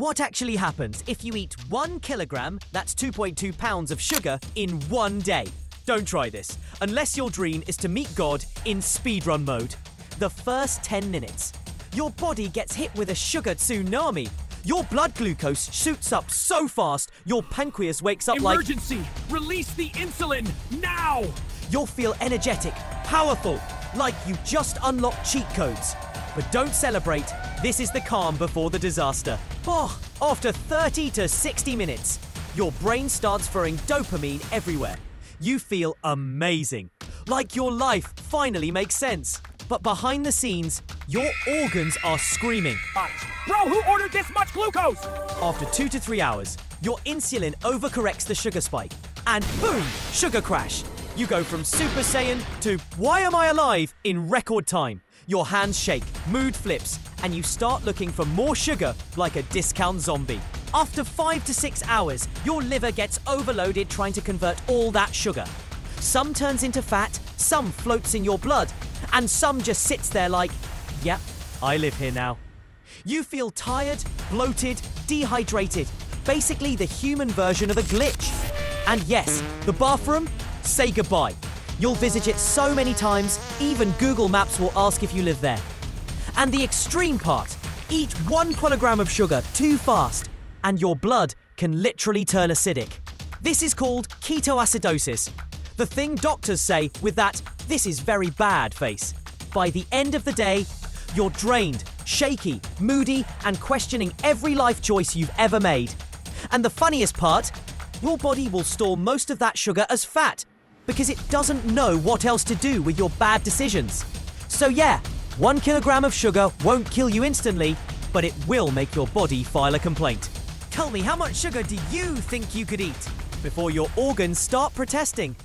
What actually happens if you eat one kilogram, that's 2.2 pounds of sugar, in one day? Don't try this, unless your dream is to meet God in speedrun mode. The first 10 minutes. Your body gets hit with a sugar tsunami. Your blood glucose shoots up so fast, your pancreas wakes up like. Emergency! Release the insulin now! You'll feel energetic, powerful, like you just unlocked cheat codes. But don't celebrate, this is the calm before the disaster. Oh, after 30 to 60 minutes, your brain starts firing dopamine everywhere. You feel amazing, like your life finally makes sense. But behind the scenes, your organs are screaming. Bro, who ordered this much glucose? After two to three hours, your insulin overcorrects the sugar spike, and boom, sugar crash. You go from Super Saiyan to Why Am I Alive in record time. Your hands shake, mood flips, and you start looking for more sugar like a discount zombie. After five to six hours, your liver gets overloaded trying to convert all that sugar. Some turns into fat, some floats in your blood, and some just sits there like, yep, I live here now. You feel tired, bloated, dehydrated, basically the human version of a glitch. And yes, the bathroom, say goodbye. You'll visit it so many times, even Google Maps will ask if you live there. And the extreme part eat one kilogram of sugar too fast, and your blood can literally turn acidic. This is called ketoacidosis. The thing doctors say with that, this is very bad face. By the end of the day, you're drained, shaky, moody, and questioning every life choice you've ever made. And the funniest part, your body will store most of that sugar as fat because it doesn't know what else to do with your bad decisions. So, yeah, one kilogram of sugar won't kill you instantly, but it will make your body file a complaint. Tell me, how much sugar do you think you could eat before your organs start protesting?